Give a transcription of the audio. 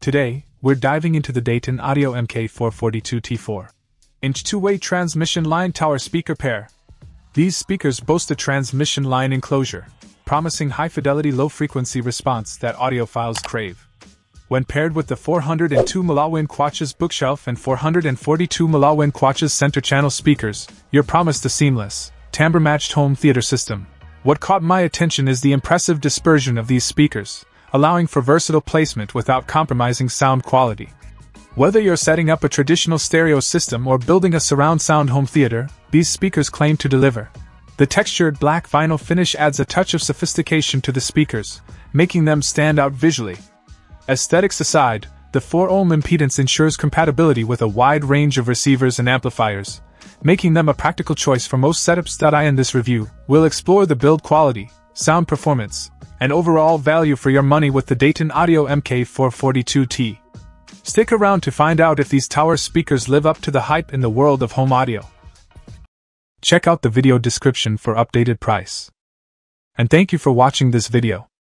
Today, we're diving into the Dayton Audio MK442T4 inch two way transmission line tower speaker pair. These speakers boast a transmission line enclosure, promising high fidelity low frequency response that audiophiles crave. When paired with the 402 Malawin Quatches bookshelf and 442 Malawin Quatches center channel speakers, you're promised a seamless, timbre matched home theater system. What caught my attention is the impressive dispersion of these speakers, allowing for versatile placement without compromising sound quality. Whether you're setting up a traditional stereo system or building a surround sound home theater, these speakers claim to deliver. The textured black vinyl finish adds a touch of sophistication to the speakers, making them stand out visually. Aesthetics aside, the 4 ohm impedance ensures compatibility with a wide range of receivers and amplifiers, making them a practical choice for most setups. I in this review, we'll explore the build quality, sound performance, and overall value for your money with the Dayton Audio MK442T. Stick around to find out if these tower speakers live up to the hype in the world of home audio. Check out the video description for updated price. And thank you for watching this video.